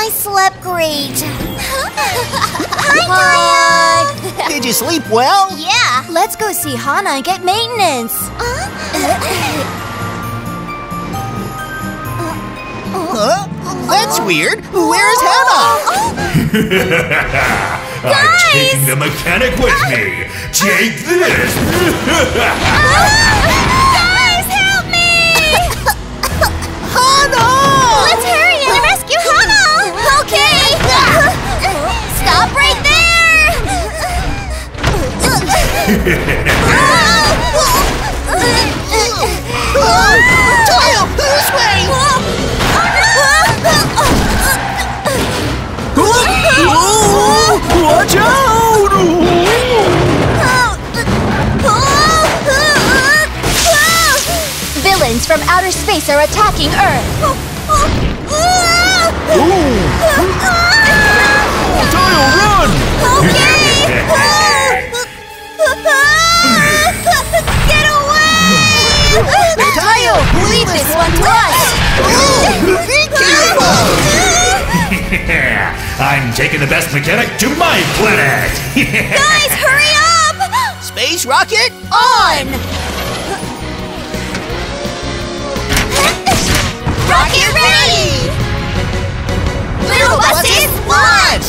I slept great. Hi, Kaya. Did you sleep well? Yeah. Let's go see Hana and get maintenance. Huh? That's weird. Where's Hana? I'm taking the mechanic with me. Take this. Ah! Guys, help me! Hana! Let's hurry Stop right there! Tayo, this way! Watch out! Villains from outer space are attacking Earth. Tayo, run! Okay! Get away! Tayo, leave this one to us! Be careful! I'm taking the best mechanic to my planet. Guys, hurry up! Space rocket? On! Rocket ready! Buses, launch!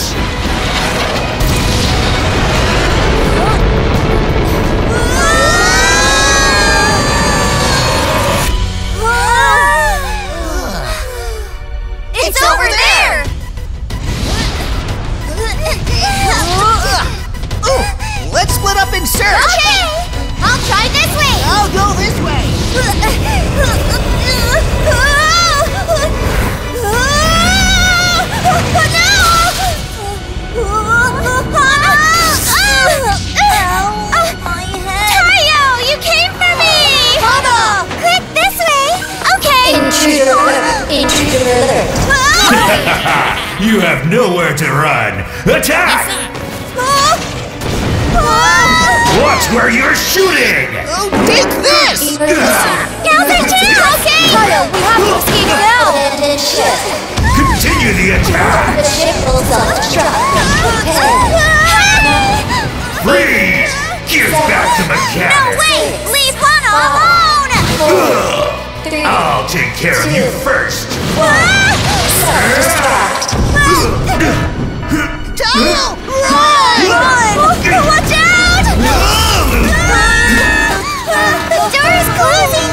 It's over there! Ooh, let's split up and search! Okay! I'll try this way! I'll go this way! Intruder alert! Intruder alert! you have nowhere to run. Attack! Watch where you're shooting. Oh, take this! Two! Okay! Tayo, we have to escape now! Continue the attack! The ship will self-destruct. Prepare. Freeze! Give back the No, wait! Leave Hana alone! Three. I'll take care of you first. Self-destruct. Tayo, run! Watch out! The door is closing!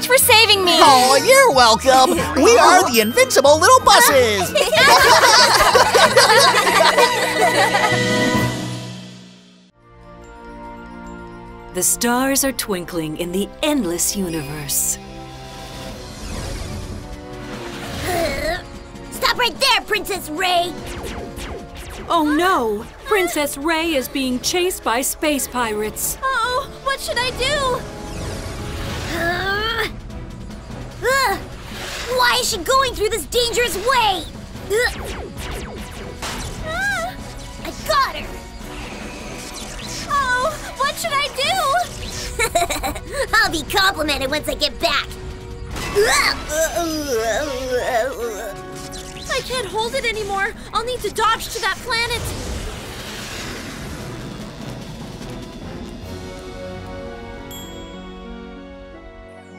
Much for saving me! Oh, you're welcome! We are the invincible little buses! The stars are twinkling in the endless universe. Stop right there, Princess Ray! Oh no! Princess Ray is being chased by space pirates. Oh, what should I do? Why is she going through this dangerous way? Ah, I got her! Oh, what should I do? I'll be complimented once I get back. I can't hold it anymore. I'll need to dodge to that planet.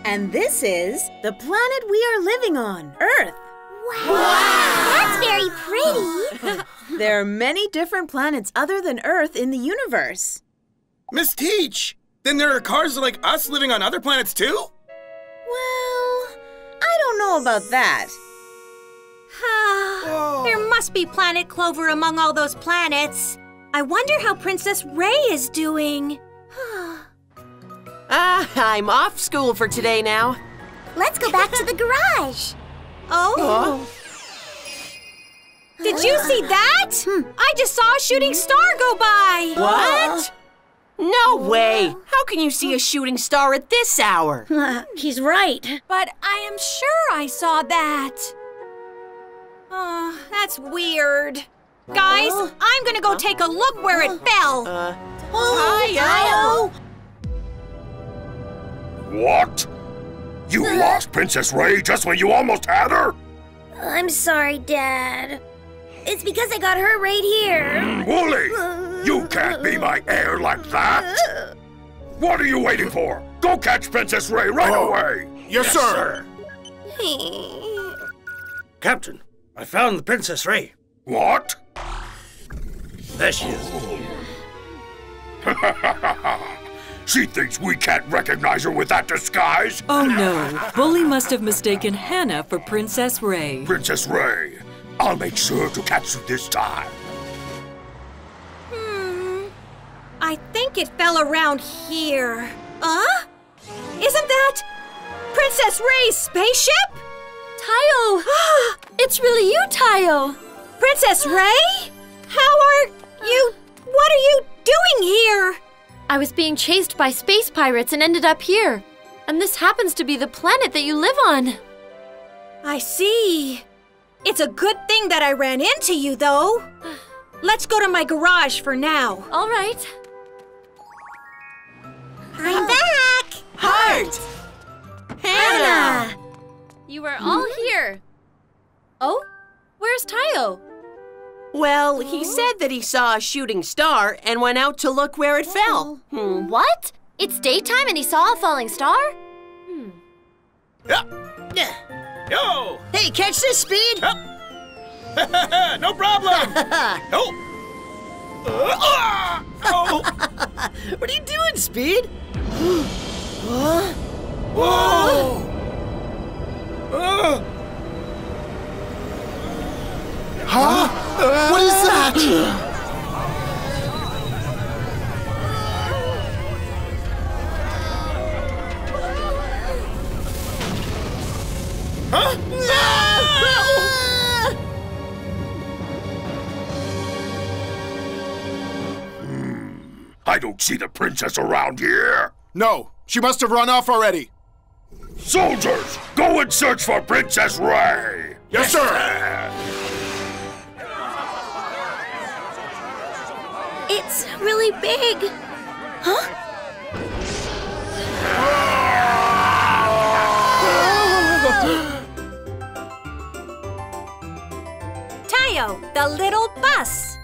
And this is the planet we are living on, Earth. Wow! That's very pretty. There are many different planets other than Earth in the universe. Miss Teach! Then there are cars like us living on other planets too? Well, I don't know about that. Oh. There must be Planet Clover among all those planets. I wonder how Princess Ray is doing. Ah, I'm off school for today now. Let's go back to the garage. Oh. oh? Did you see that? Hmm. I just saw a shooting star go by. What? No way! How can you see a shooting star at this hour? He's right. But I am sure I saw that. Oh, that's weird. Guys, oh. I'm gonna go take a look where it oh. fell. Uh, Tayo! What? You lost Princess Ray just when you almost had her? I'm sorry, Dad. It's because I got her right here. Mm, Wooly! You can't be my heir like that! What are you waiting for? Go catch Princess Ray right Oh, away! yes, sir. Captain, I found the Princess Ray. What? There she is. She thinks we can't recognize her with that disguise? Oh no, Bully must have mistaken Hana for Princess Ray. Princess Ray, I'll make sure to catch you this time. Hmm. I think it fell around here. Huh? Isn't that Princess Ray's spaceship? Tayo! it's really you, Tayo! Princess Ray? How are you? What are you doing here? I was being chased by space pirates and ended up here. And this happens to be the planet that you live on. I see. It's a good thing that I ran into you, though. Let's go to my garage for now. All right. I'm oh. back! Heart! Hana! You are all here. Oh? Where's Tayo? Well, he said that he saw a shooting star and went out to look where it fell. Hmm. What? It's daytime and he saw a falling star? Yo! Hey, catch this speed! no problem! oh! Uh, ah! oh! What are you doing, Speed? Whoa! Uh, What is that? Hmm. I don't see the princess around here. no, she must have run off already. Soldiers, go and search for Princess Ray. Yes, sir. It's really big. Huh? Tayo, the little bus.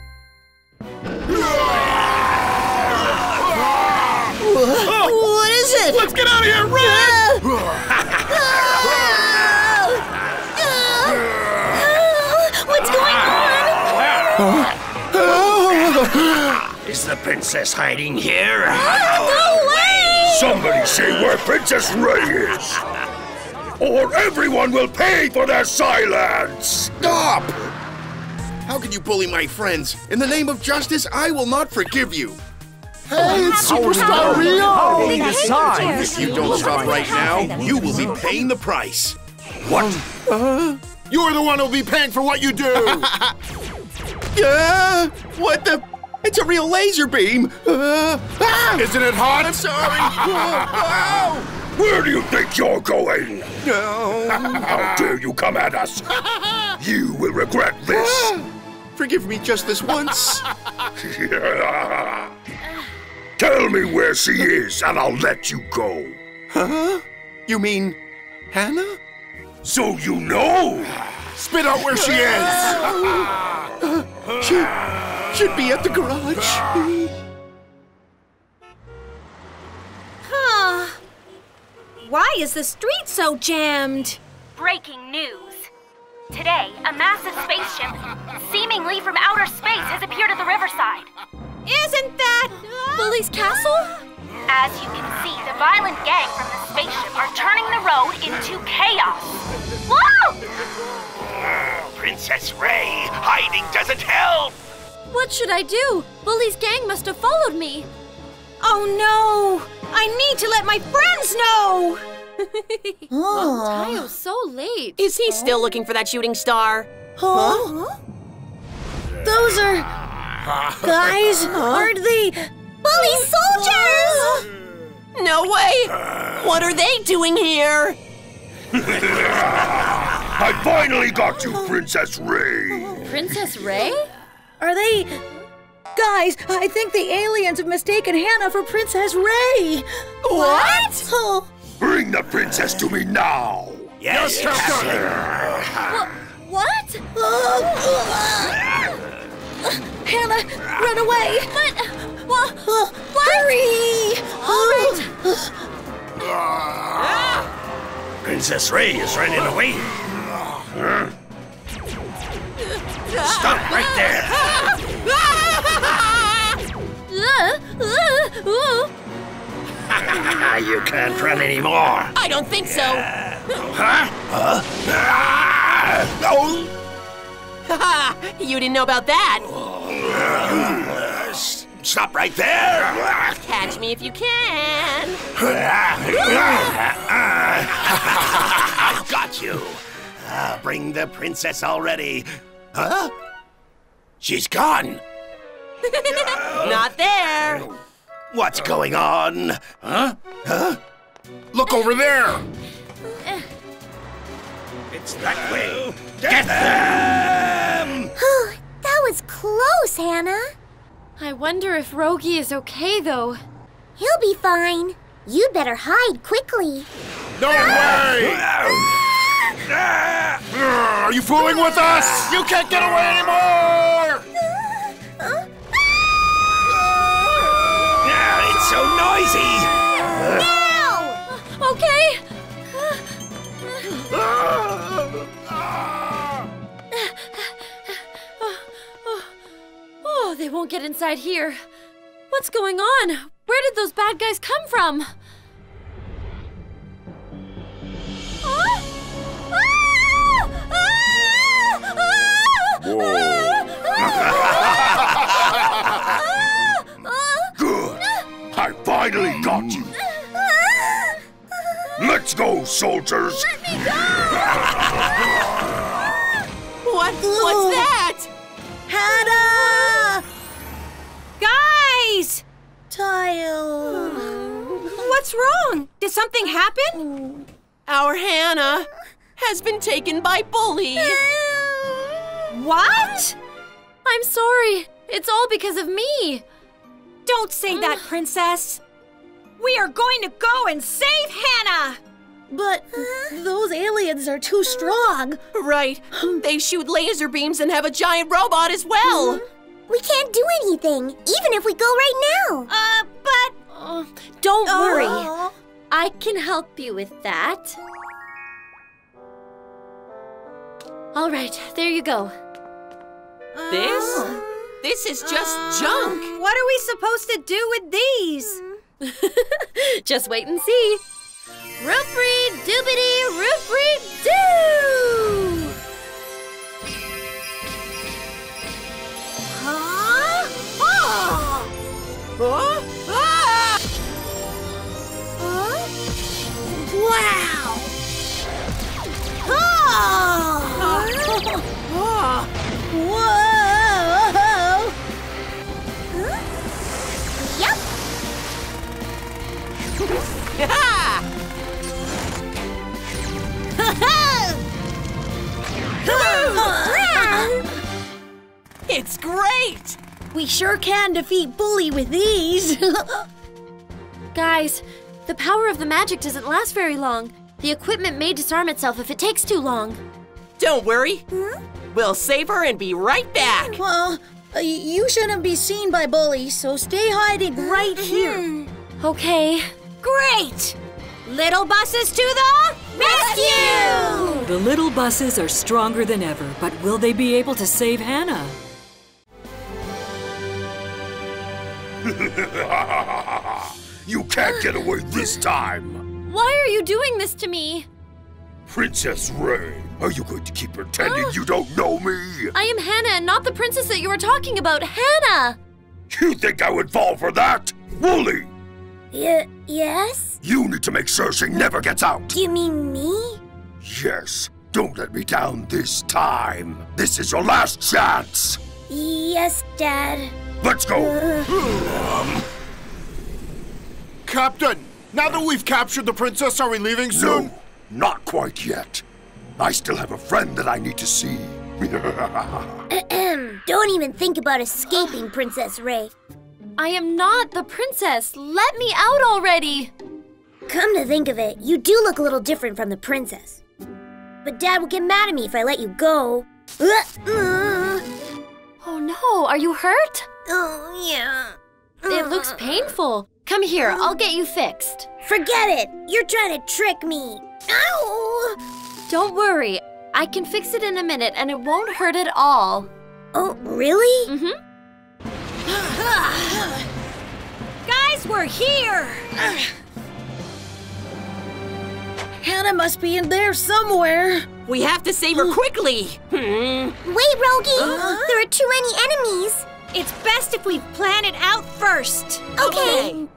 What is it? Let's get out of here, run! What's going on? Is the princess hiding here? No way! Somebody say where Princess Ray is. Or everyone will pay for their silence. Stop! How can you bully my friends? In the name of justice, I will not forgive you. Hey, it's Superstar Rio! If you don't stop right now, you will be paying the price. What? Uh, You're the one who'll be paying for what you do! yeah? what the? It's a real laser beam. Uh, ah! Isn't it hot? I'm sorry. Where do you think you're going? no. How dare you come at us? You will regret this. Forgive me just this once. Tell me where she is, and I'll let you go. Huh? You mean Hana? So you know. Spit out where she is! She should be at the garage. Huh. Why is the street so jammed? Breaking news. Today, a massive spaceship, seemingly from outer space, has appeared at the riverside. Isn't that Bully's castle? As you can see, the violent gang from the spaceship are turning the road into chaos. Whoa! Princess Ray, hiding doesn't help. What should I do? Bully's gang must have followed me. Oh no! I need to let my friends know! Oh. Tayo's so late. Is he still looking for that shooting star? Huh? Those are guys, aren't they? Bully soldiers! No way! What are they doing here? I finally got you, Princess Ray! Princess Ray? Are they. Guys, I think the aliens have mistaken Hana for Princess Ray. What? Oh, Bring the princess to me now! Yes, Captain. What? Hana, run away! But, well, Oh, hurry! Ah! Princess Ray is running away. Huh? Stop right there. you can't run anymore. I don't think so. Huh? Huh? Ah! Oh! Haha, you didn't know about that. Stop right there. Catch me if you can. I've got you. Uh, bring the princess already. Huh? She's gone. Not there. What's going on? Huh? Huh? Look over there! It's that way. Get them! Oh, that was close, Hana. I wonder if Rogi is okay, though. He'll be fine. You'd better hide quickly. No way! Are you fooling with us? You can't get away anymore! Ah, it's so noisy. Okay. Oh, they won't get inside here. What's going on? Where did those bad guys come from? Good! I finally got you! Let's go, soldiers! What? What's that? Hana! Guys! Tile. What's wrong? Did something happen? Our Hana has been taken by bullies. What? I'm sorry. It's all because of me. Don't say that, Princess. We are going to go and save Hana! But those aliens are too strong. Right. They shoot laser beams and have a giant robot as well. We can't do anything, even if we go right now. Uh, but. Oh, don't worry. I can help you with that. All right, there you go. This? This is just junk. What are we supposed to do with these? Just wait and see. Roofree doobity roofree doo! Huh? Oh! Huh? Ah! Wow! Oh! Ah! Whoa! It's great! We sure can defeat Bully with these. Guys, the power of the magic doesn't last very long. The equipment may disarm itself if it takes too long. Don't worry. We'll save her and be right back. well, uh, you shouldn't be seen by Bully, so stay hiding right here. Okay. Great! Little buses to the rescue! The little buses are stronger than ever, but will they be able to save Hana? you can't get away this time! Why are you doing this to me? Princess Ray, are you going to keep pretending you don't know me? I am Hana and not the princess that you were talking about. Hana! You think I would fall for that? Wooly, Y- yes? you need to make sure she never gets out. You mean me? Yes, don't let me down this time. This is your last chance. Yes, Dad. Let's go. Uh. Um. Captain, now that we've captured the princess, are we leaving soon? No, not quite yet. I still have a friend that I need to see. Ahem. Don't even think about escaping, Princess Ray. I am not the princess. Let me out already. Come to think of it, you do look a little different from the princess. But Dad will get mad at me if I let you go. Oh no, are you hurt? Oh, yeah. It looks painful. Come here, I'll get you fixed. Forget it! You're trying to trick me! Ow! Don't worry, I can fix it in a minute and it won't hurt at all. Oh, really? Mm-hmm. Guys, we're here! Hana must be in there somewhere. We have to save her quickly. Hmm. Wait, Rogi! There are too many enemies! It's best if we plan it out first. Okay.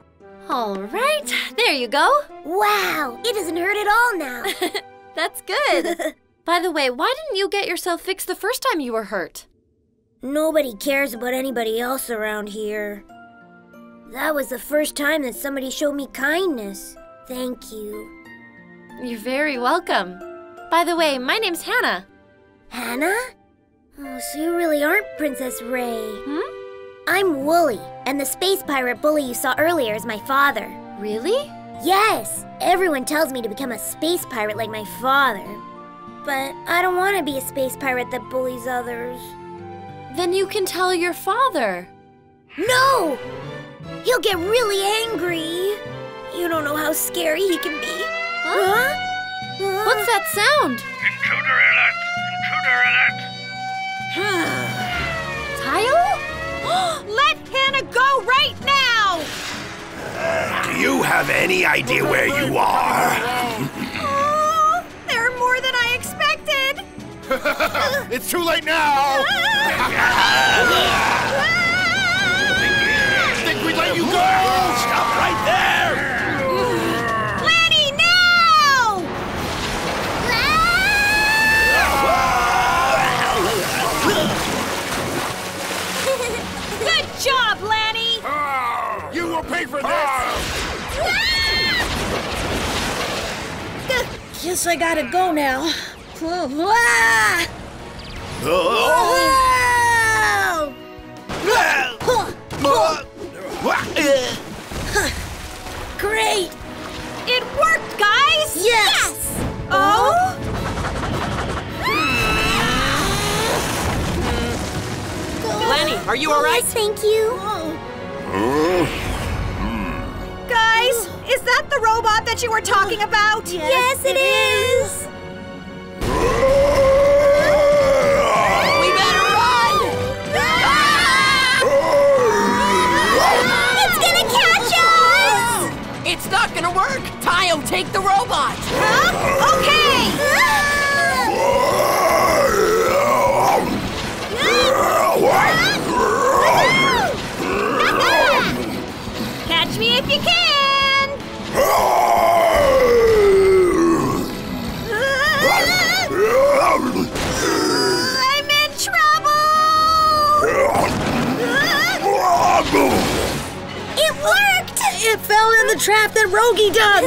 All right, there you go. Wow, it doesn't hurt at all now. That's good. By the way, why didn't you get yourself fixed the first time you were hurt? Nobody cares about anybody else around here. That was the first time that somebody showed me kindness. Thank you. You're very welcome. By the way, my name's Hana. Hana? Oh, so you really aren't Princess Ray. Hmm? I'm Wooly, and the space pirate bully you saw earlier is my father. Really? Yes, everyone tells me to become a space pirate like my father. But I don't want to be a space pirate that bullies others. Then you can tell your father. No! He'll get really angry. You don't know how scary he can be. Huh? Huh? What's that sound? Intruder alert! Intruder alert! Tile? Let Hana go right now! Do you have any idea where you are? it's too late now! Think we'd let you go? Stop right there! Lani, now! Good job, Lani! You will pay for this! Guess I gotta go now. Ah! Great! It worked, guys! Yes! Oh? Lani, are you all right? Yes, thank you. Guys, is that the robot that you were talking about? Yes, it is. We It's not gonna work! Tayo, take the robot! Huh? Okay! Fell in the trap that Rogi dug.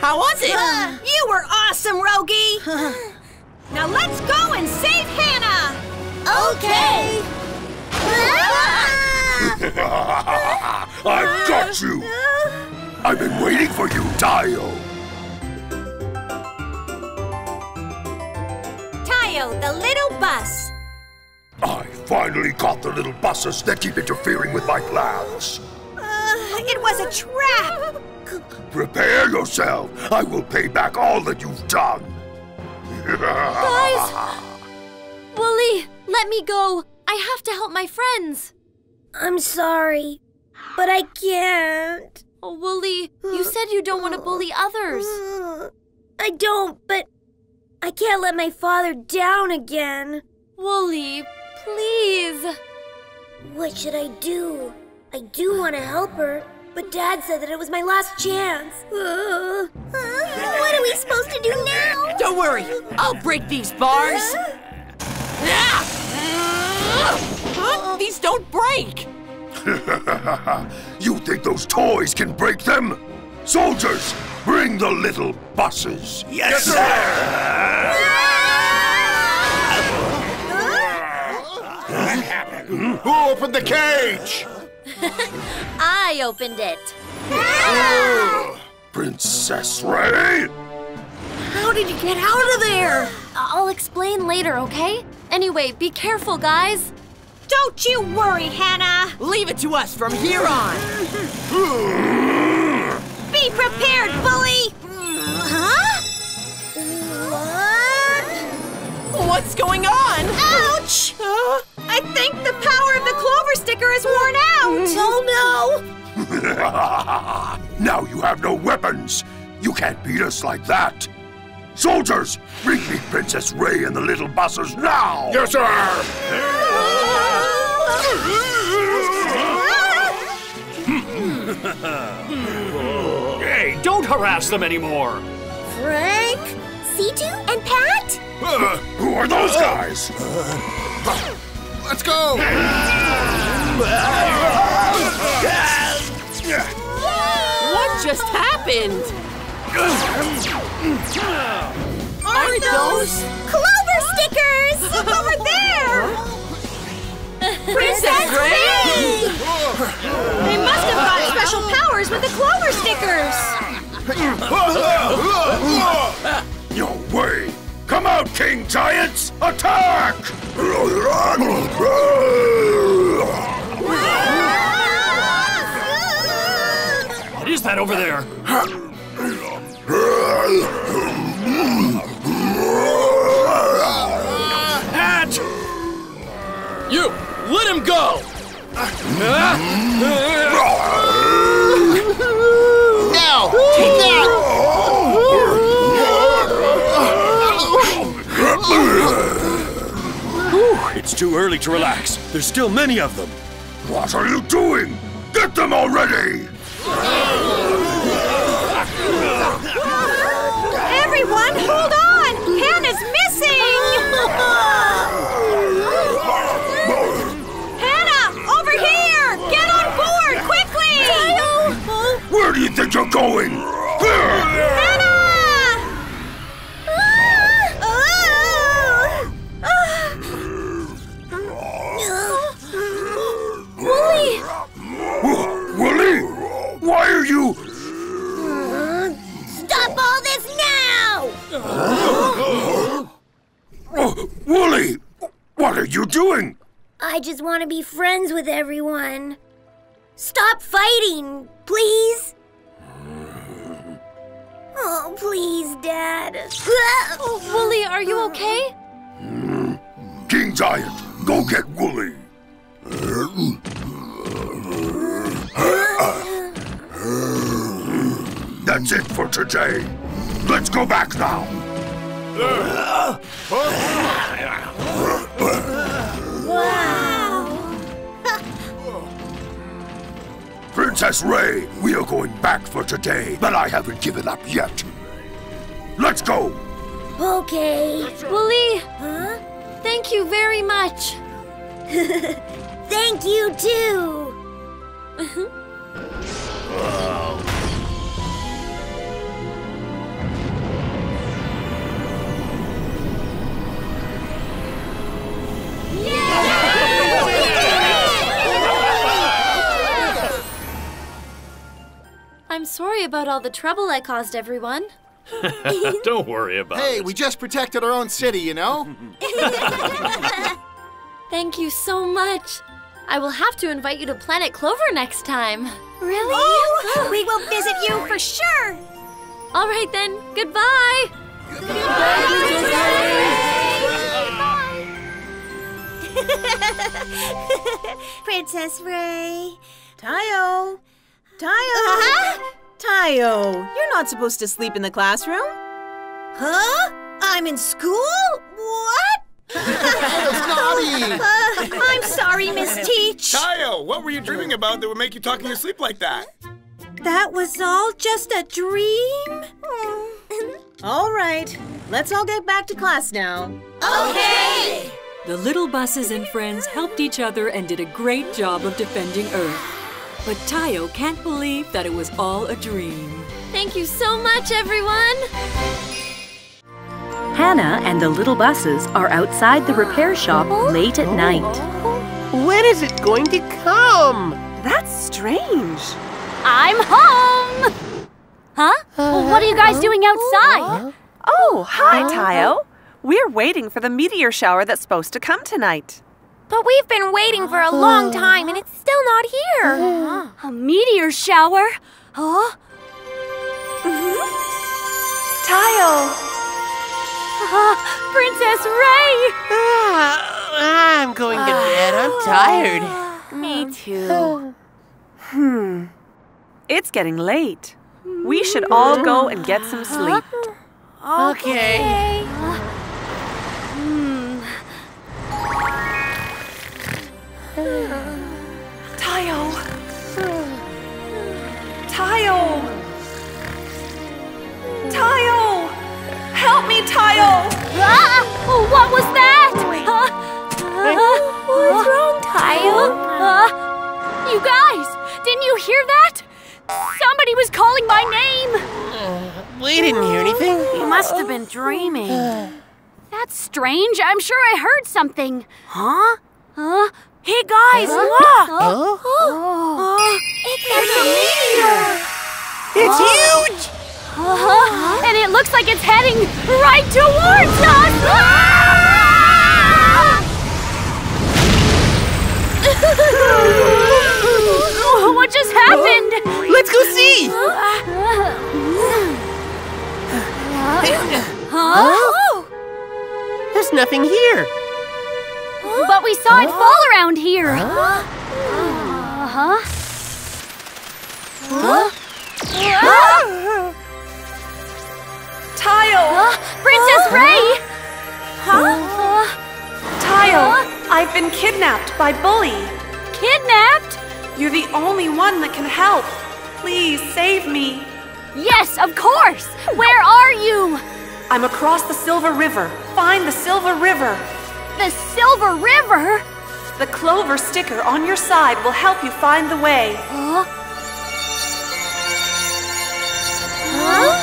How was it? Uh, you were awesome, Rogi! now let's go and save Hana! Okay. I've got you! I've been waiting for you, Dio! Tayo, the little bus. I finally caught the little buses that keep interfering with my plans. Uh, it was a trap. Prepare yourself! I will pay back all that you've done! Guys! Wooly, let me go. I have to help my friends. I'm sorry, but I can't. Oh, Wooly, you said you don't want to bully others. I don't, but I can't let my father down again. Wooly, please. What should I do? I do want to help her, but Dad said that it was my last chance. Uh, what are we supposed to do now? Don't worry, I'll break these bars. Ah! Huh? These don't break. you think those toys can break them? Soldiers, bring the little buses. Yes, Who opened the cage? I opened it. Oh, Princess Ray? How did you get out of there? Uh, I'll explain later, okay? Anyway, be careful, guys. Don't you worry, Hana. Leave it to us from here on. Be prepared, bully. Huh? What? What's going on? Ouch! I think the power of the clover sticker is worn out. Oh no! now you have no weapons. You can't beat us like that. Soldiers, bring me Princess Ray and the little buses now! Yes, sir! Hey, don't harass them anymore. Frank? Cito and Pat? Uh, who are those uh. guys? Let's go! What just happened? Aren't those Clover stickers! over there? Princess Ray! They must have got special powers with the clover stickers. No way! Come out, King Giants! Attack! What is that over there? Hat! You! Let him go! Now! Take too early to relax. There's still many of them. What are you doing? Get them already! Everyone, hold on! Hana's missing! Hana, over here! Get on board, quickly! Where do you think you're going? I just want to be friends with everyone. Stop fighting, please. Oh, please, Dad. Oh, Wooly, are you okay? King Giant, go get Wooly. That's it for today. Let's go back now. Princess Ray, we are going back for today, but I haven't given up yet. Let's go. Okay. Wooly, Huh? thank you very much. Thank you, too. I'm sorry about all the trouble I caused everyone. Don't worry about Hey, it. Hey, we just protected our own city, you know? Thank you so much. I will have to invite you to Planet Clover next time. Really? Oh, we will visit you for sure. All right then, goodbye. Goodbye. Princess Ray. Tayo! Tayo! Uh-huh. Tayo, you're not supposed to sleep in the classroom. Huh? I'm in school? What? Naughty! I'm sorry, Miss Teach. Tayo, what were you dreaming about that would make you talk in your sleep like that? That was all just a dream? All right, let's all get back to class now. Okay. The little buses and friends helped each other and did a great job of defending Earth. But Tayo can't believe that it was all a dream. Thank you so much, everyone! Hana and the little buses are outside the repair shop late at night. When is it going to come? That's strange. I'm home! Huh? Well, what are you guys doing outside? Oh, hi, Tayo. We're waiting for the meteor shower that's supposed to come tonight. But we've been waiting for a long time and it's still not here. A meteor shower? Huh? Tayo! Uh, Princess Ray! Ah, I'm going to bed. I'm tired. Me too. Hmm. It's getting late. We should all go and get some sleep. Okay. Hmm. Tayo! Tayo! Tayo! Help me, Tayo! Ah! What was that? What's wrong, Tayo? Uh, you guys, didn't you hear that? Somebody was calling my name. We didn't hear anything. You must have been dreaming. That's strange. I'm sure I heard something. Huh? Huh? Hey guys, Huh? look! Huh? Oh. It's a meteor! It's huge! Uh-huh. And it looks like it's heading right towards us! Ah! what just happened? Let's go see! Huh? There's nothing here. But we saw it fall around here. Uh-huh. Huh? Tayo! Princess Ray! Huh? Tayo, I've been kidnapped by Bully. Kidnapped? You're the only one that can help. Please save me. Yes, of course! Where are you? I'm across the Silver River. Find the Silver River. The Silver River? The clover sticker on your side will help you find the way. Huh?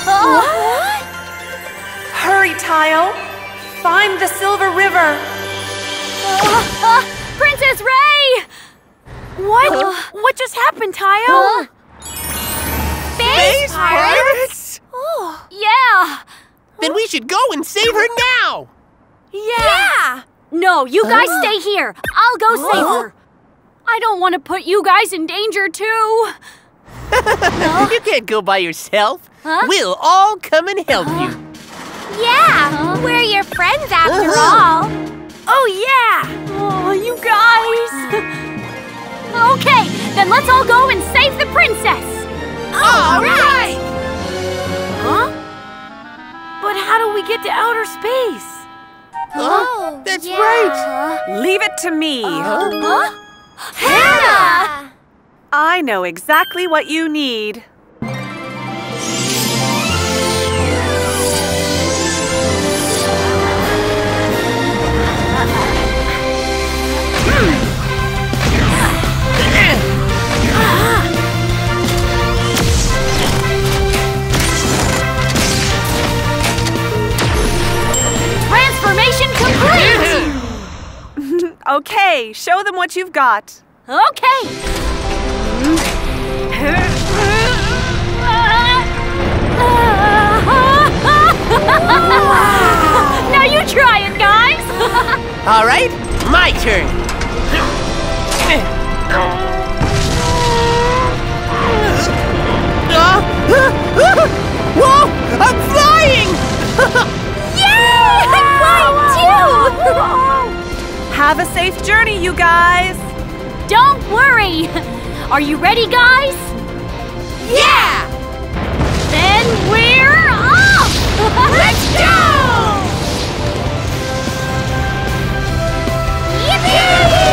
Huh? What? Hurry, Tayo. Find the Silver River. Uh, uh, Princess Ray! What? Uh, what just happened, Tayo? Huh? Space pirates? Oh. Yeah. Then we should go and save her now! Yeah! No, you guys stay here. I'll go save her. I don't want to put you guys in danger, too. you can't go by yourself. Huh? We'll all come and help you. Yeah, we're your friends after uh-huh. all. Oh, yeah! Oh, you guys. okay, then let's all go and save the princess. All right! Huh? But how do we get to outer space? Oh, that's yeah. right. Leave it to me. Huh? Hana! I know exactly what you need. Okay, show them what you've got. Okay. now you try it, guys. All right, my turn. Whoa! I'm flying! Yay! I'm flying too! Have a safe journey, you guys. Don't worry. Are you ready, guys? Yeah! Then we're off! Let's go! Wow!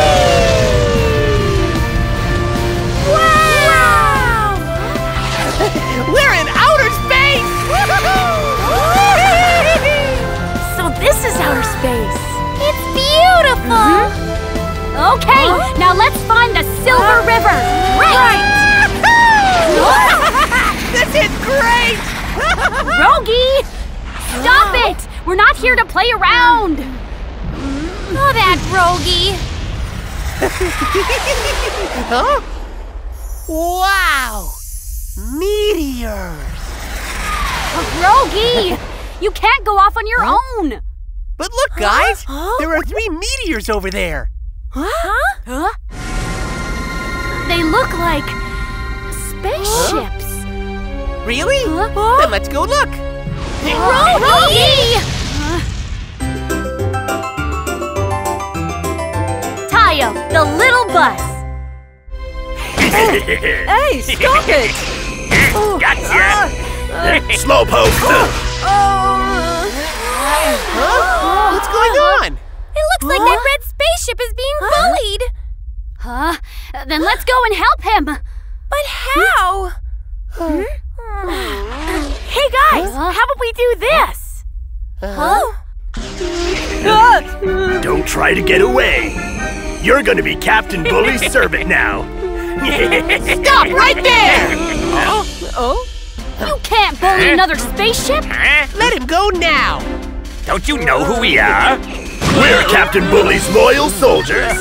So this is outer space. It's beautiful! Okay, now let's find the Silver River. Right. this is great! Rogi! Stop it! We're not here to play around! Oh, that Rogi! huh? Wow! Meteors! Rogi! You can't go off on your own! But look, guys! There are three meteors over there! Huh? Huh? They look like spaceships. Really? Then let's go look! Rogi! Tayo, the little bus. hey, stop it! Gotcha! Oh. Slowpoke! Huh? What's going on? It looks like that red spaceship is being bullied. Huh? Then let's go and help him. But how? Hey guys, how about we do this? Huh? Don't try to get away. You're gonna be Captain Bully's servant now. Stop right there! Oh? oh. You can't bully another spaceship. Let him go now! Don't you know who we are? We're Captain Bully's loyal soldiers.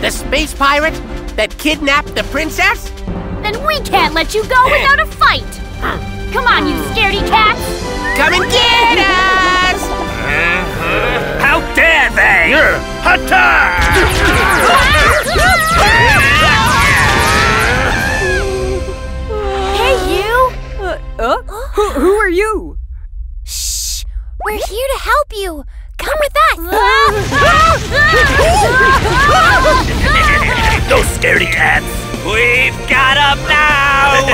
the space pirate that kidnapped the princess? Then we can't let you go without a fight. Come on, you scaredy cats. Come and get us! Uh-huh. How dare they! Hey, Who, who are you? Shh! We're here to help you. Come with us. Those scaredy cats! We've got 'em now!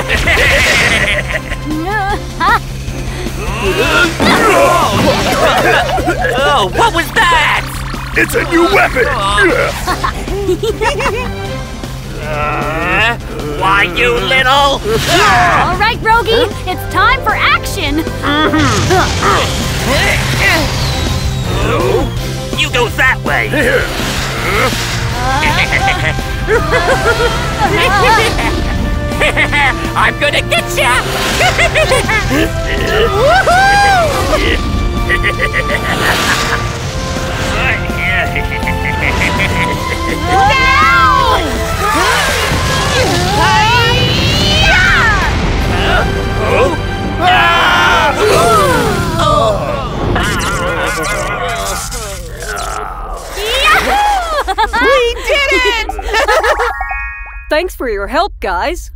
oh, what was that? It's a new weapon! Uh, why, you little... All right, Rogi, it's time for action. You go that way! I'm gonna get ya! Thanks for your help, guys.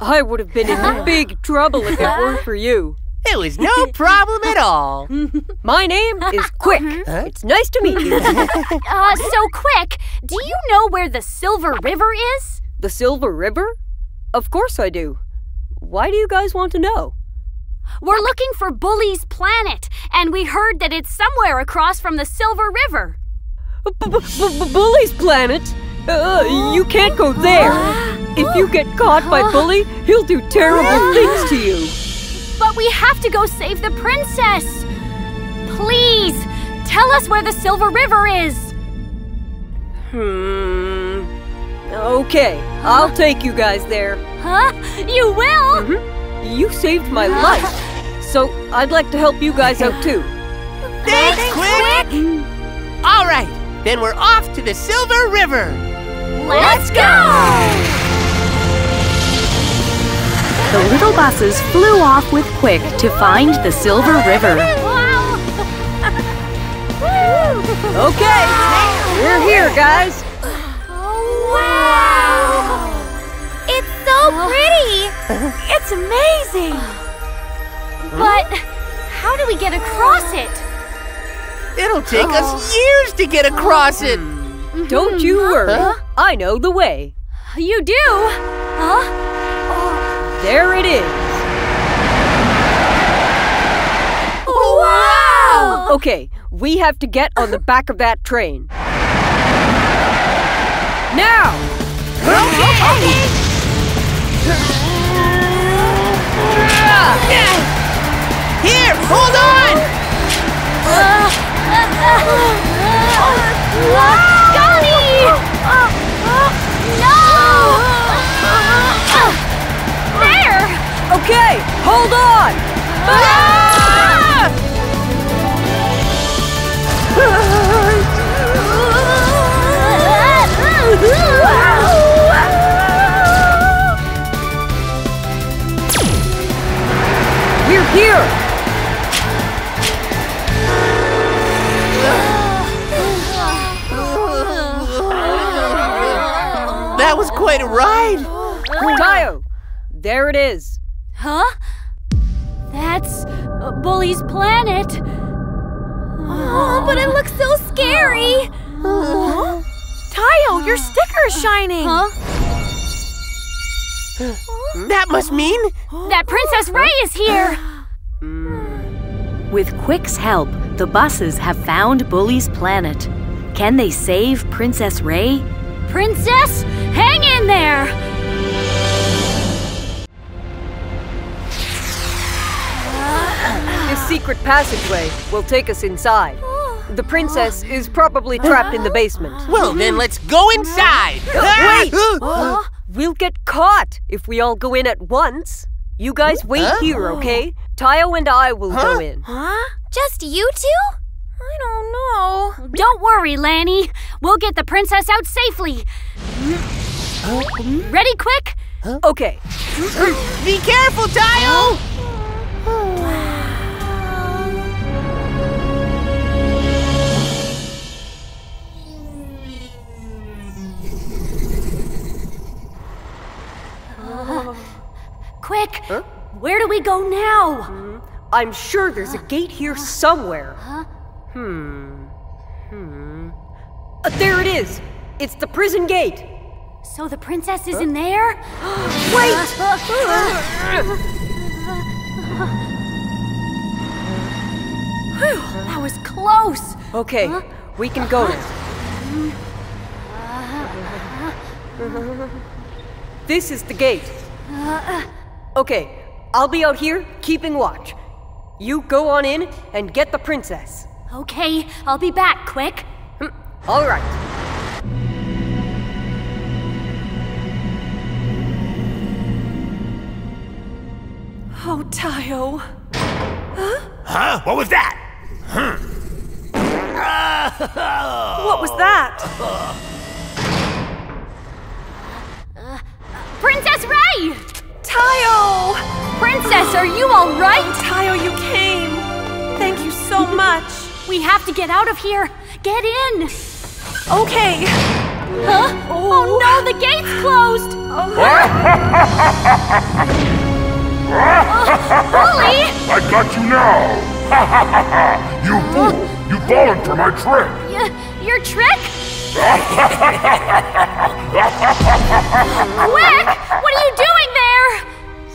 I would have been in big trouble if it weren't for you. It was no problem at all. My name is Quick. It's nice to meet you. Uh, so quick, do you know where the Silver River is? the Silver River? Of course I do. Why do you guys want to know? We're looking for Bully's planet, and we heard that it's somewhere across from the Silver River. Bully's planet? Uh, you can't go there. If you get caught by Bully, he'll do terrible things to you. But we have to go save the princess. Please, tell us where the Silver River is. Hmm. Okay, I'll take you guys there. Huh? You will? Mhm. You saved my life, so I'd like to help you guys out too. Thanks, Quick! All right, then we're off to the Silver River. Let's go! The little buses flew off with Quick to find the Silver River. Okay, we're here, guys. Wow! It's so pretty! It's amazing! But how do we get across it? It'll take us years to get across it. Hmm. Don't you worry. I know the way. You do? Huh? There it is. Wow! Okay, we have to get on the back of that train. Now! Okay. Here, hold on! Golly! No! There! Okay, hold on! Ah! We're here! That was quite a ride. Tayo, there it is. Huh? That's uh, Bully's planet. Oh, but it looks so scary. Tayo, your sticker is shining. Huh? That must mean That Princess Ray is here. With Quick's help, the buses have found Bully's planet. Can they save Princess Ray? Princess, hang in there. This secret passageway will take us inside. The princess is probably trapped in the basement. Well, then let's go inside. Wait! We'll get caught if we all go in at once. You guys wait here, okay? Tayo and I will go in. Huh? Just you two? I don't know. Don't worry, Lani. We'll get the princess out safely. Ready, quick? Okay. Be careful, Tayo! Quick! Where do we go now? Hmm? I'm sure there's a gate here somewhere. Hmm. Hmm. Uh, there it is! It's the prison gate! So the princess is in there? Whew, that was close. Okay, we can go now. This is the gate. Okay, I'll be out here keeping watch. You go on in and get the princess. Okay, I'll be back, quick. Hmm, all right. Oh, Tayo. Huh? Huh? What was that? Hmm. What was that? Uh, Princess Ray! Tayo! Princess, are you all right? Tayo, you came. Thank you so much. We have to get out of here. Get in. Okay. Huh? Oh, no, the gate's closed. Bully! I got you now! Ha ha ha ha! You fool! You've fallen for my trick! Y- your trick? Quick! What are you doing there?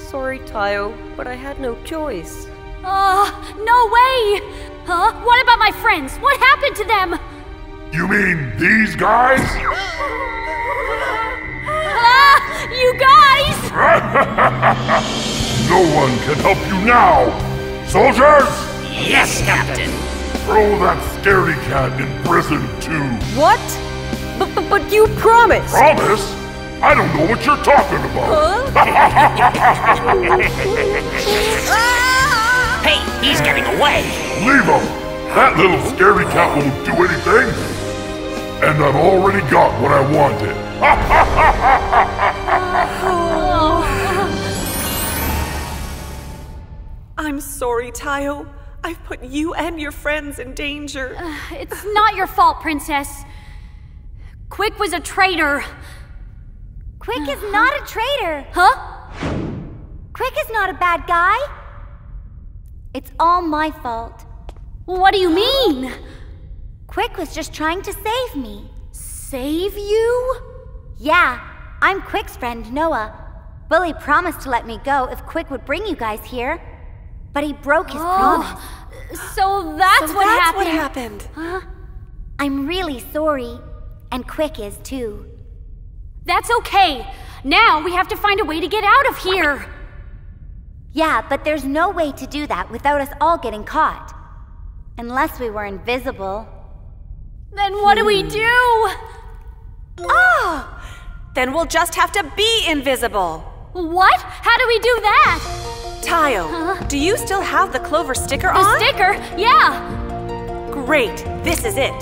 Sorry, Tayo, but I had no choice. Uh, no way! Huh? What about my friends? What happened to them? You mean these guys? Ah, you guys! no one can help you now! Soldiers! Yes, Captain. Throw that scaredy cat in prison too! What? But, but, but you promised! Promise? I don't know what you're talking about! Hey, he's getting away. Leave him! That little scaredy cat won't do anything! And I've already got what I wanted! I'm sorry, Tayo. I've put you and your friends in danger. Uh, it's not your fault, Princess. Quick was a traitor. Quick is uh-huh. not a traitor. Huh? Quick is not a bad guy. It's all my fault. What do you mean? Um, Quick was just trying to save me. Save you? Yeah, I'm Quick's friend, Noah. Bully promised to let me go if Quick would bring you guys here. But he broke his oh, promise. So that's So what that's happened. what happened. Huh? I'm really sorry. And Quick is too. That's okay. Now we have to find a way to get out of here. Yeah, but there's no way to do that without us all getting caught. Unless we were invisible. Then what do we do? Ah! Then we'll just have to be invisible. What? How do we do that? Tayo, do you still have the clover sticker The on? sticker? Yeah. Great, this is it.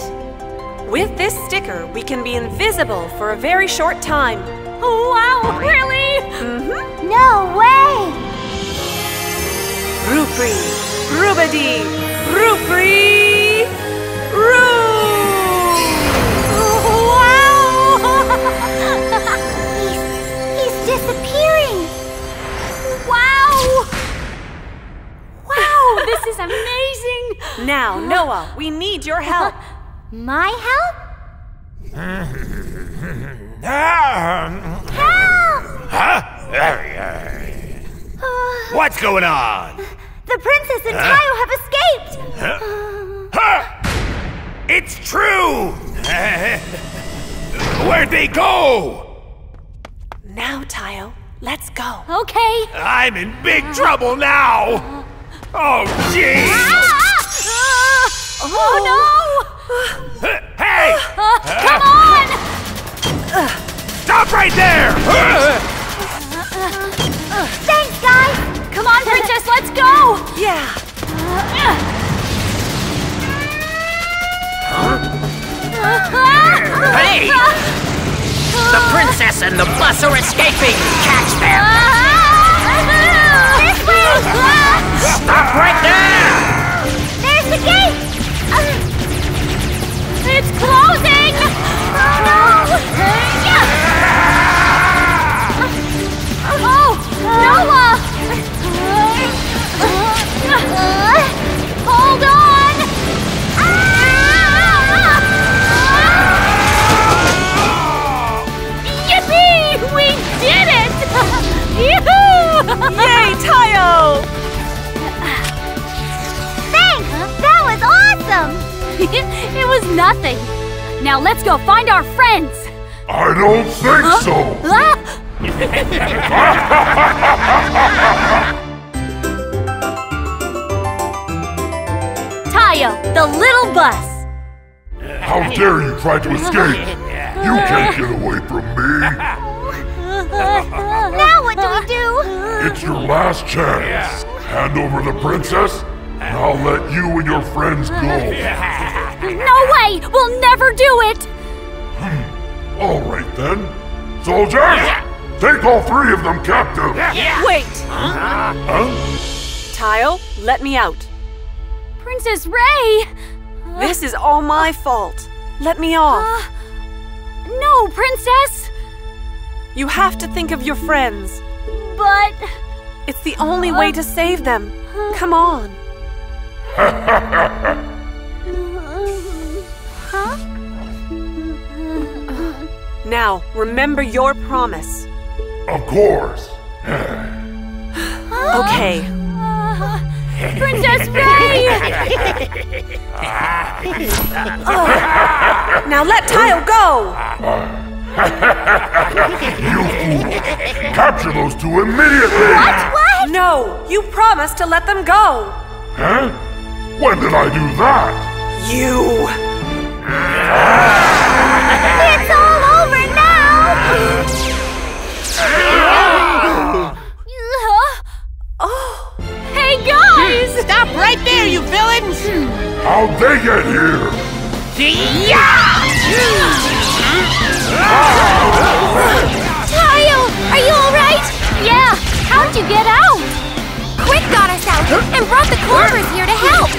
With this sticker, we can be invisible for a very short time. Wow, really? Mm-hmm. No way! Rupri, Rubadi, Rupri, Ru! He's disappearing! Wow! Wow, this is amazing! Now, Noah, we need your help. My help? Uh, What's going on? The princess and Huh? Tayo have escaped! Huh? It's true! Where'd they go? Now, Tayo, let's go. Okay. I'm in big trouble now! Oh, jeez! Ah! Oh no! Hey! Come on! Stop right there! Thanks, guys! Come on, princess, let's go! Yeah. Huh? Hey! The princess and the bus are escaping! Catch them! Uh-huh. Stop right there! Dare try to escape? You can't get away from me. now what do we do? It's your last chance. Hand over the princess, and I'll let you and your friends go. No way! We'll never do it! Hmm. All right then. Soldiers, take all three of them captive. Wait! Huh? Tayo, let me out. Princess Ray! This is all my fault. Let me off. No, Princess! You have to think of your friends. But. It's the only way to save them. Come on. Huh? Now, remember your promise. Of course. Okay. Princess Ray! Now let Tayo go! you fool! Capture those two immediately! What? What? No, you promised to let them go. Huh? When did I do that? You. It's all over now! oh. Hey, guys! Stop right there, you villains! How'd they get here? Tayo, are you alright? Yeah, how'd you get out? Quick got us out and brought the Clovers here to help.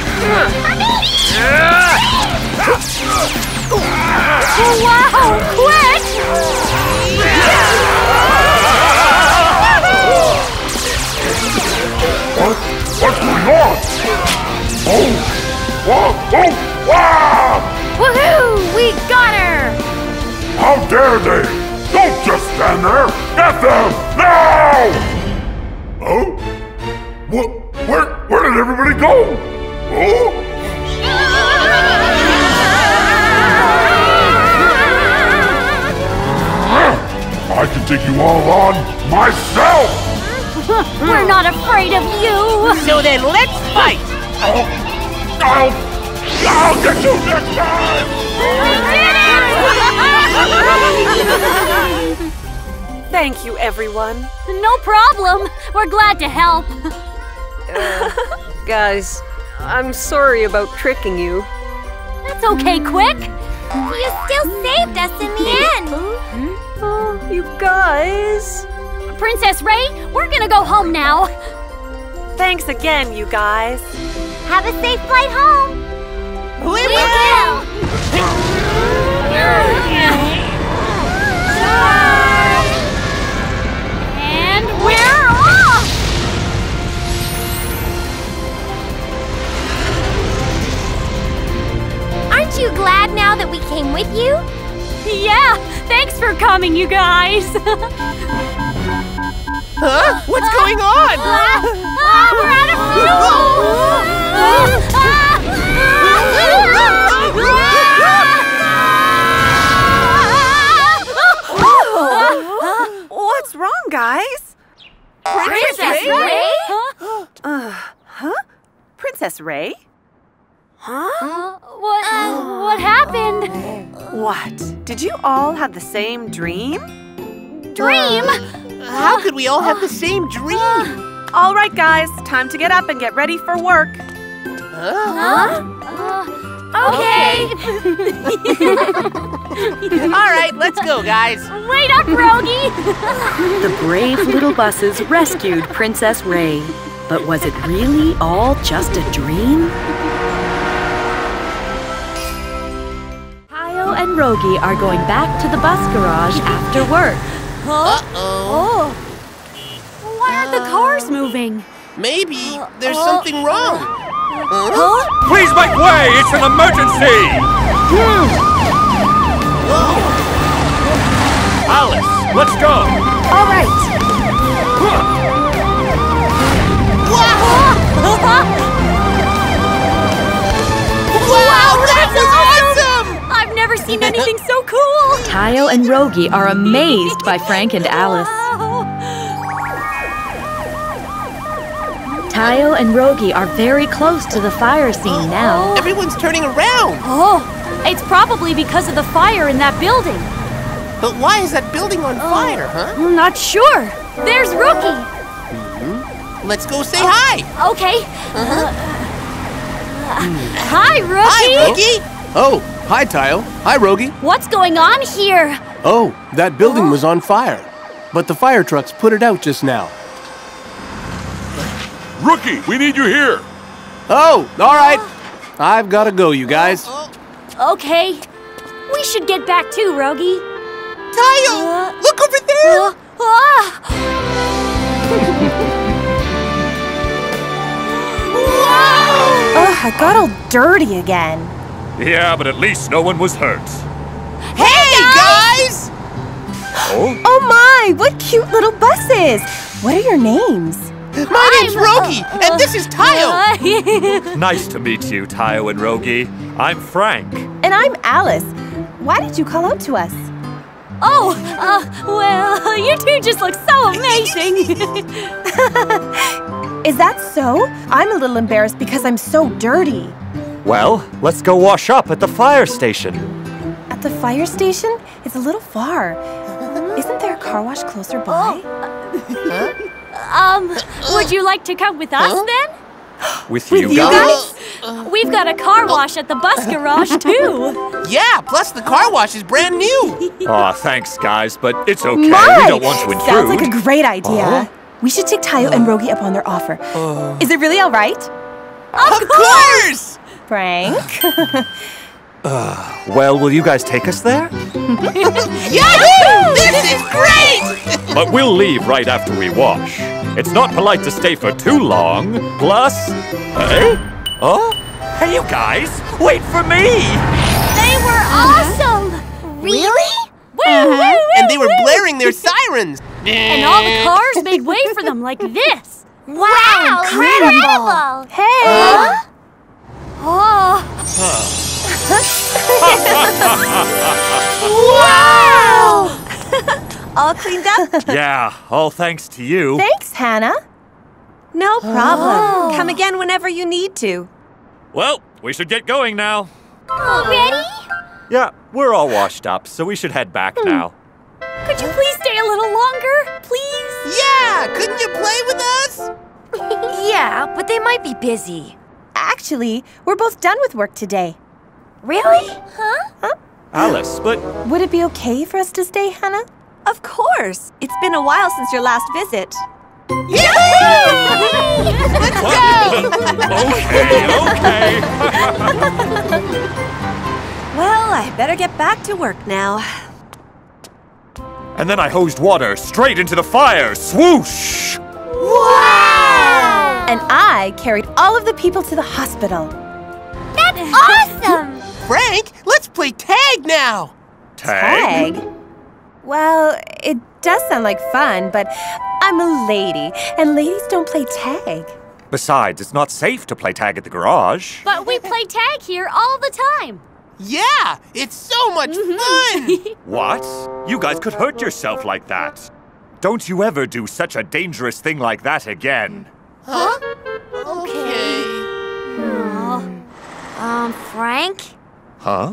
Wow, quick! What? What's going on? Oh! Whoa! Oh! Wow! Woohoo! We got her! How dare they! Don't just stand there! Get them! Now! Oh? What? Where? Where did everybody go? Oh? I can take you all on myself! We're not afraid of you! So then let's fight! Oh, oh, I'll get you next time! Thank you, everyone. No problem. We're glad to help. Uh, guys, I'm sorry about tricking you. That's okay, Quick. You still saved us in the end. Hmm? Oh, you guys. Princess Ray, we're gonna go home now. Thanks again, you guys. Have a safe flight home. We will. And we're off! Aren't you glad now that we came with you? Yeah, thanks for coming, you guys. Huh? What's going on? Ah, ah we're out of ah, ah. What's wrong, guys? Princess Ray? Uh, huh? Princess Ray? Huh? what? what happened? What? Did you all have the same dream? Dream? How could we all have the same dream? All right, guys, time to get up and get ready for work. Huh? okay. All right, let's go, guys. Wait up, Rogi. The brave little buses rescued Princess Ray. But was it really all just a dream? Tayo and Rogi are going back to the bus garage after work. Uh-oh. Oh. Why aren't the cars moving? Maybe uh, there's uh, something wrong. Please make way! It's an emergency! Alice, let's go! All right. Wow, that was awesome! I've never seen anything so cool. Tayo and Rogi are amazed by Frank and Alice. Tayo and Rogi are very close to the fire scene now. Everyone's turning around. Oh, it's probably because of the fire in that building. But why is that building on oh, fire, huh? I'm not sure. There's Rookie. Mm-hmm. Let's go say hi. Okay. Uh-huh. Uh, hi, Rookie. Hi, Rookie. Oh, hi, Tayo. Hi, Rogi. What's going on here? Oh, that building was on fire. But the fire trucks put it out just now. Rookie, we need you here. Oh, all right. I've got to go, you guys. Okay. We should get back too, Rogi. Tayo, look over there. Ah! Ugh, I got all dirty again. Yeah, but at least no one was hurt. Hey, guys! Oh? Oh my, what cute little buses! What are your names? My name's Rogi, and this is Tayo. Nice to meet you, Tayo and Rogi. I'm Frank. And I'm Alice. Why did you call out to us? Oh, uh, well, you two just look so amazing. Is that so? I'm a little embarrassed because I'm so dirty. Well, let's go wash up at the fire station. At the fire station? It's a little far. Isn't there a car wash closer by? Um, would you like to come with us then? With, With you, you guys? We've got a car wash at the bus garage too. Yeah, plus the car wash is brand new. Aw, thanks, guys, but it's okay. My! We don't want to intrude. Sounds like a great idea. Uh-huh. We should take Tayo and Rogi up on their offer. Is it really all right? Of course! Frank? Uh, well, will you guys take us there? Yahoo! This is great! But we'll leave right after we wash. It's not polite to stay for too long. Plus, hey? Oh? Hey, you guys, wait for me! They were awesome. Really? Woo, woo, woo, And they were woo. blaring their sirens. And all the cars made way for them like this. Wow, incredible! Hey! Oh. wow! all cleaned up? yeah, all thanks to you. Thanks, Hana. No problem. Oh. Come again whenever you need to. Well, we should get going now. Oh, Already? Yeah, we're all washed up, so we should head back hmm. now. Could you please stay a little longer? Please? Yeah, couldn't you play with us? yeah, but they might be busy. Actually, we're both done with work today. Really? Huh? huh? Alice, but Would it be okay for us to stay, Hana? Of course. It's been a while since your last visit. Let's go! okay, okay. Well, I better get back to work now. and then I hosed water straight into the fire. Swoosh! Wow! And I carried all of the people to the hospital. That's awesome! Frank, let's play tag now. Tag? Well, it does sound like fun, but I'm a lady, and ladies don't play tag. Besides, it's not safe to play tag at the garage. But we play tag here all the time. Yeah, it's so much mm-hmm. fun. What? You guys could hurt yourself like that. Don't you ever do such a dangerous thing like that again. Huh? Okay. Um, Frank? Huh?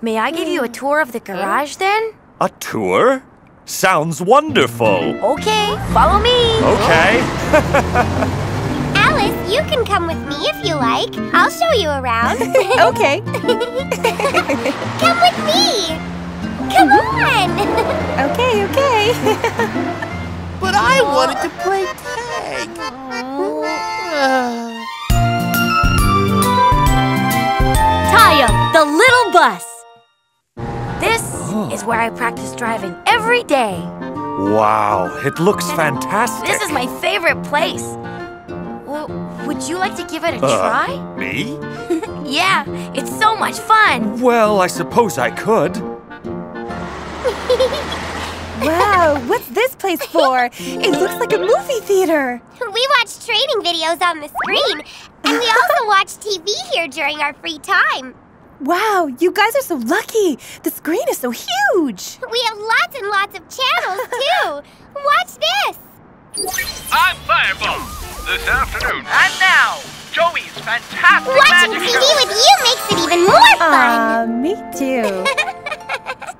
May I give you a tour of the garage then? A tour? Sounds wonderful. Okay, follow me. Okay. Alice, you can come with me if you like. I'll show you around. okay. come with me. Come on. Okay, okay. But I wanted to play tag. Tayo, the little bus. This is where I practice driving every day. Wow, it looks fantastic. This is my favorite place. W- would you like to give it a Uh, try? Me? Yeah, it's so much fun. Well, I suppose I could. wow, what's this place for? It looks like a movie theater. We watch training videos on the screen, and we also watch TV here during our free time. Wow, you guys are so lucky. The screen is so huge. We have lots and lots of channels, too. Watch this. I'm Fireball. This afternoon and now, Joey's fantastic Watching magic TV show. with you makes it even more fun. Uh, me too.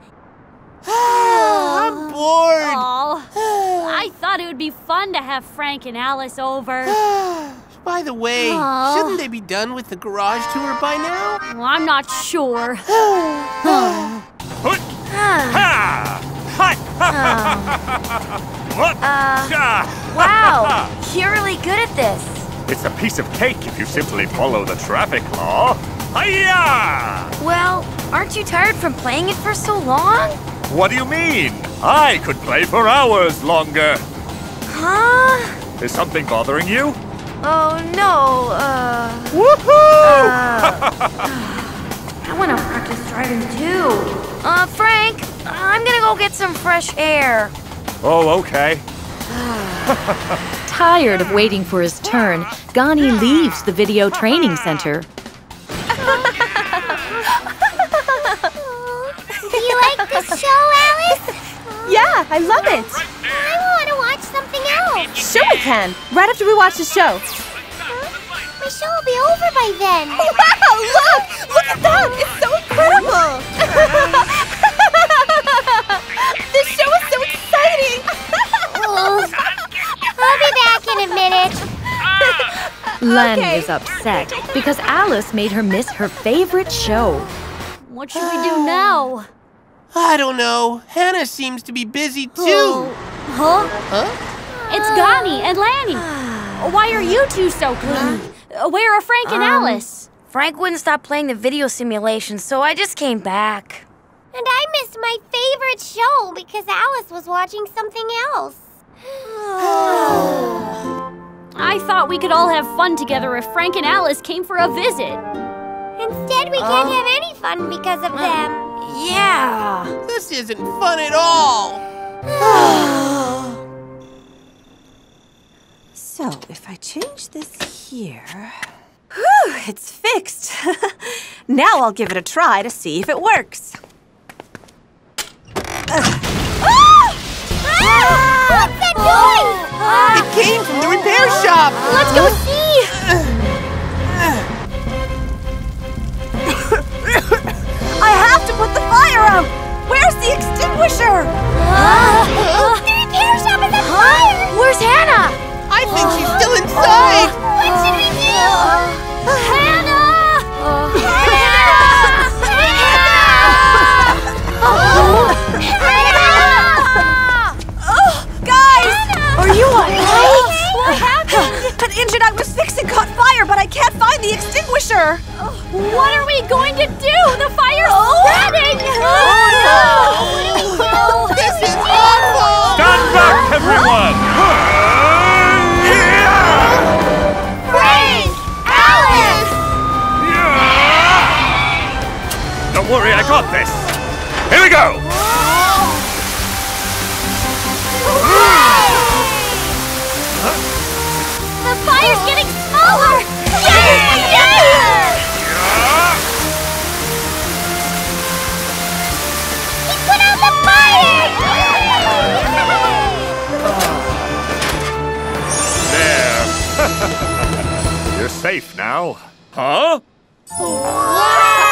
I'm bored. Oh, I thought it would be fun to have Frank and Alice over. By the way, Aw. shouldn't they be done with the garage tour by now? Well, I'm not sure. Ha! What? Uh, wow, you're really good at this. It's a piece of cake if you simply follow the traffic law. Hiya! Well, aren't you tired from playing it for so long? What do you mean? I could play for hours longer. Huh? Is something bothering you? Oh, no, uh... Woohoo! I want to practice driving, too. Uh, Frank, I'm gonna go get some fresh air. Oh, okay. Tired of waiting for his turn, Gani leaves the video training center. Do you like this show, Alice? Yeah, I love it. Sure we can. Right after we watch the show. Huh? My show will be over by then. Wow, look! Look at that! It's so incredible! this show is so exciting! Oh, I'll be back in a minute. Len Okay. is upset because Alice made her miss her favorite show. What should we do now? I don't know. Hana seems to be busy too. Oh. Huh? Huh? It's Gani and Lani. Why are you two so clingy? Uh, Where are Frank and Um, Alice? Frank wouldn't stop playing the video simulation, so I just came back. And I missed my favorite show because Alice was watching something else. I thought we could all have fun together if Frank and Alice came for a visit. Instead, we can't have any fun because of them. Yeah. This isn't fun at all. So, if I change this here... Whew, it's fixed. now I'll give it a try to see if it works. Ah! Ah! What's that ah! noise? Ah! It came from the repair ah! shop! Let's go see! I have to put the fire out! Where's the extinguisher? Uh, the repair shop is on fire! Where's Hana? I think she's still inside! What should we do? Hana! Hana! Hana! Hana! Guys! Are you alright? What happened? An engine I was fixing caught fire, but I can't find the extinguisher! What are we going to do? The fire's oh. spreading! Oh, no! This is awful! Stand back, everyone! Got this. Here we go! The fire's getting smaller! Yes! Yes! He put out the fire! There. You're safe now. Huh? Wow,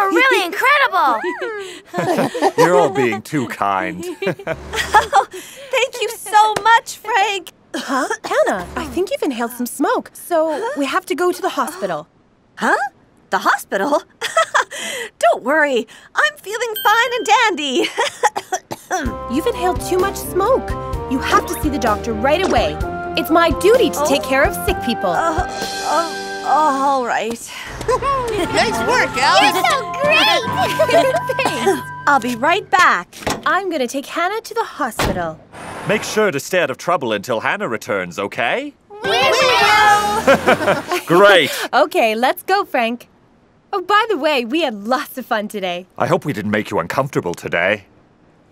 are really incredible! You're all being too kind. Thank you so much, Frank. Huh? Hana, I think you've inhaled some smoke, so we have to go to the hospital. Huh? The hospital? Don't worry, I'm feeling fine and dandy. You've inhaled too much smoke. You have to see the doctor right away. It's my duty to take care of sick people. Uh, uh, all right. nice work, Alice. You're so great! Thanks. I'll be right back. I'm gonna take Hana to the hospital. Make sure to stay out of trouble until Hana returns, okay? we will! Great! Okay, let's go, Frank. Oh, by the way, we had lots of fun today. I hope we didn't make you uncomfortable today.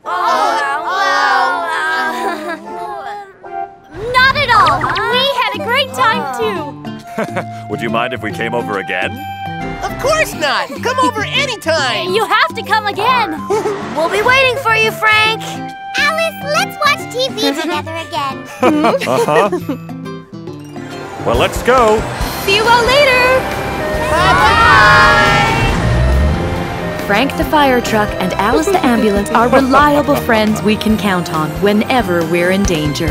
Oh, oh, oh! Not at all! We had a great time too! Would you mind if we came over again? Of course not. Come over anytime. You have to come again! We'll be waiting for you, Frank! Alice, let's watch TV together again. Uh huh. well, let's go. See you all later! Bye-bye. Frank the fire truck and Alice the ambulance are reliable friends we can count on whenever we're in danger.